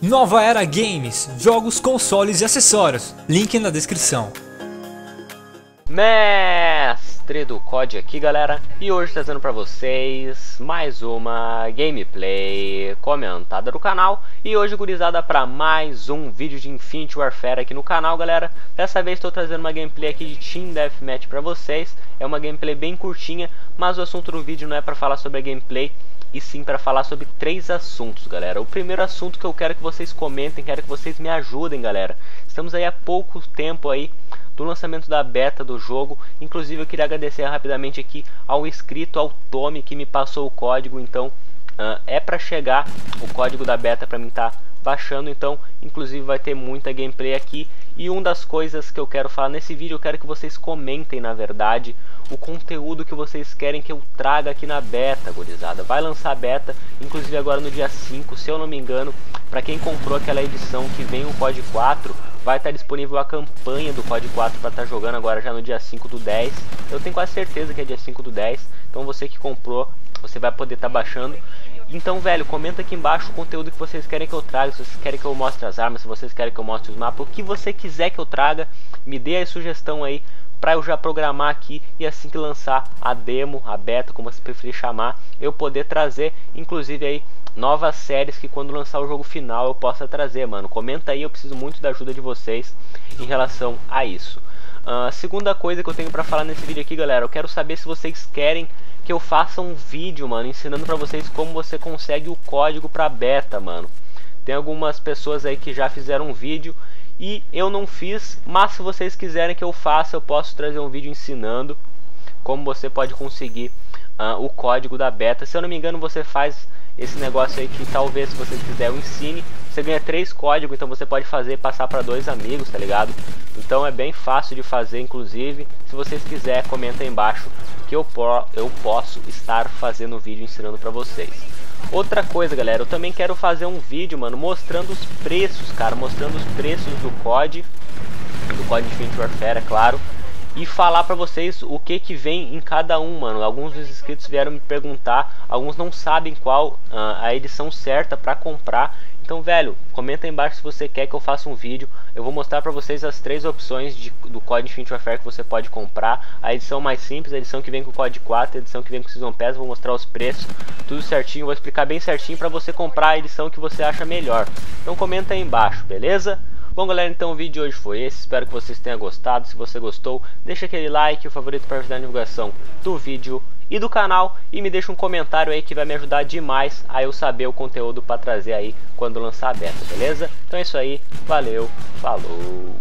Nova Era Games, jogos, consoles e acessórios. Link na descrição. Mestre do COD aqui galera, e hoje trazendo pra vocês mais uma gameplay comentada do canal. E hoje gurizada pra mais um vídeo de Infinity Warfare aqui no canal galera. Dessa vez estou trazendo uma gameplay aqui de Team Deathmatch pra vocês. É uma gameplay bem curtinha, mas o assunto do vídeo não é pra falar sobre a gameplay e sim para falar sobre três assuntos, galera. O primeiro assunto que eu quero que vocês comentem, quero que vocês me ajudem, galera. Estamos aí há pouco tempo aí do lançamento da beta do jogo. Inclusive eu queria agradecer rapidamente aqui ao inscrito, ao Tommy que me passou o código. Então uh, é para chegar o código da beta para mim estar tá baixando. Então inclusive vai ter muita gameplay aqui. E uma das coisas que eu quero falar nesse vídeo, eu quero que vocês comentem na verdade o conteúdo que vocês querem que eu traga aqui na beta, gurizada. Vai lançar a beta, inclusive agora no dia 5, se eu não me engano, para quem comprou aquela edição que vem o COD 4, vai estar disponível a campanha do COD 4 para estar tá jogando agora já no dia 5 do 10. Eu tenho quase certeza que é dia 5 do 10, então você que comprou, você vai poder estar tá baixando. Então, velho, comenta aqui embaixo o conteúdo que vocês querem que eu traga, se vocês querem que eu mostre as armas, se vocês querem que eu mostre os mapas, o que você quiser que eu traga, me dê a sugestão aí para eu já programar aqui e assim que lançar a demo, a beta, como você preferir chamar, eu poder trazer, inclusive aí novas séries que quando lançar o jogo final eu possa trazer, mano. Comenta aí, eu preciso muito da ajuda de vocês em relação a isso. A uh, segunda coisa que eu tenho para falar nesse vídeo aqui, galera, eu quero saber se vocês querem que eu faça um vídeo, mano, ensinando para vocês como você consegue o código para beta, mano. Tem algumas pessoas aí que já fizeram um vídeo e eu não fiz, mas se vocês quiserem que eu faça, eu posso trazer um vídeo ensinando como você pode conseguir uh, o código da beta. Se eu não me engano, você faz esse negócio aí que talvez se você quiser eu ensine. Você ganha três códigos, então você pode fazer passar para dois amigos, tá ligado? Então é bem fácil de fazer, inclusive. Se vocês quiserem, comenta aí embaixo que eu, eu posso estar fazendo o vídeo ensinando para vocês. Outra coisa, galera, eu também quero fazer um vídeo, mano, mostrando os preços, cara, mostrando os preços do COD, do COD Infinite Warfare, é claro, e falar pra vocês o que que vem em cada um, mano. Alguns dos inscritos vieram me perguntar, alguns não sabem qual uh, a edição certa para comprar. Então, velho, comenta aí embaixo se você quer que eu faça um vídeo. Eu vou mostrar pra vocês as três opções de, do código Infinity Warfare que você pode comprar. A edição mais simples, a edição que vem com o código 4, a edição que vem com o Season Pass. Vou mostrar os preços, tudo certinho. Vou explicar bem certinho pra você comprar a edição que você acha melhor. Então comenta aí embaixo, beleza? Bom galera, então o vídeo de hoje foi esse, espero que vocês tenham gostado, se você gostou, deixa aquele like, o favorito para ajudar a divulgação do vídeo e do canal e me deixa um comentário aí que vai me ajudar demais a eu saber o conteúdo para trazer aí quando lançar a beta, beleza? Então é isso aí, valeu, falou!